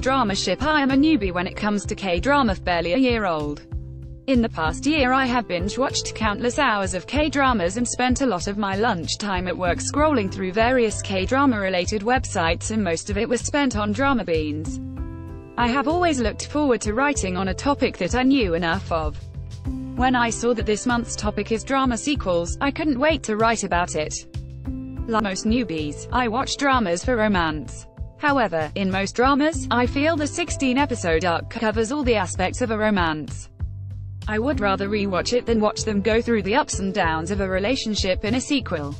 drama ship I am a newbie when it comes to K-drama barely a year old. In the past year I have binge-watched countless hours of K-dramas and spent a lot of my lunch time at work scrolling through various K-drama related websites and most of it was spent on Dramabeans. I have always looked forward to writing on a topic that I knew enough of. When I saw that this month's topic is drama sequels, I couldn't wait to write about it. Like most newbies, I watch dramas for romance. However, in most dramas, I feel the 16-episode arc covers all the aspects of a romance. I would rather rewatch it than watch them go through the ups and downs of a relationship in a sequel.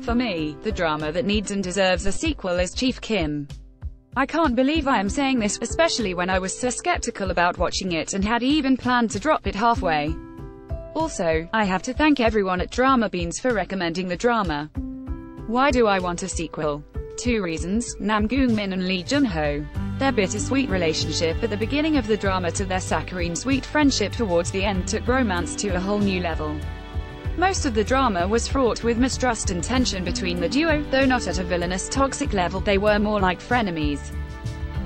For me, the drama that needs and deserves a sequel is Chief Kim. I can't believe I am saying this, especially when I was so skeptical about watching it and had even planned to drop it halfway. Also, I have to thank everyone at Dramabeans for recommending the drama. Why do I want a sequel? Two reasons, Nam Goong Min and Lee Jun Ho. Their bittersweet relationship at the beginning of the drama to their saccharine sweet friendship towards the end took romance to a whole new level. Most of the drama was fraught with mistrust and tension between the duo, though not at a villainous toxic level, they were more like frenemies.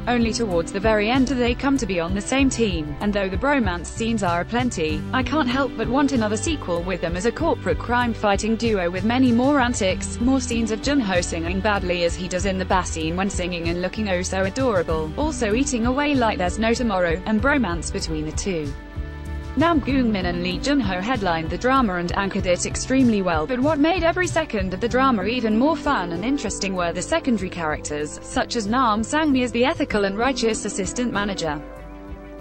Only towards the very end do they come to be on the same team, and though the bromance scenes are aplenty, I can't help but want another sequel with them as a corporate crime-fighting duo with many more antics, more scenes of Junho singing badly as he does in the bass scene when singing and looking oh so adorable, also eating away like there's no tomorrow, and bromance between the two. Nam Goong Min and Lee Jun-ho headlined the drama and anchored it extremely well, but what made every second of the drama even more fun and interesting were the secondary characters, such as Nam Sang-mi as the ethical and righteous assistant manager.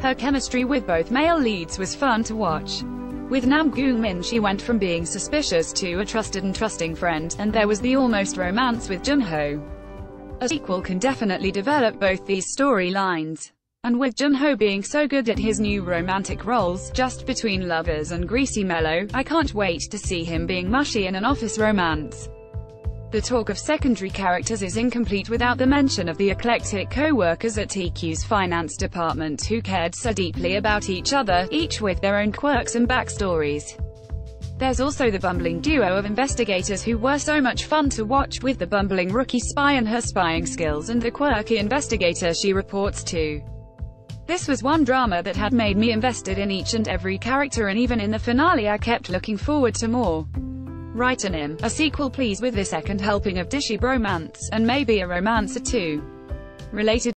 Her chemistry with both male leads was fun to watch. With Nam Goong Min she went from being suspicious to a trusted and trusting friend, and there was the almost romance with Jun-ho. A sequel can definitely develop both these storylines. And with Jun-ho being so good at his new romantic roles, just between lovers and Greasy Melo, I can't wait to see him being mushy in an office romance. The talk of secondary characters is incomplete without the mention of the eclectic co-workers at TQ's finance department who cared so deeply about each other, each with their own quirks and backstories. There's also the bumbling duo of investigators who were so much fun to watch, with the bumbling rookie spy and her spying skills and the quirky investigator she reports to. This was one drama that had made me invested in each and every character and even in the finale I kept looking forward to more. Writer-nim, a sequel please with the second helping of dishy bromance, and maybe a romance or two. Related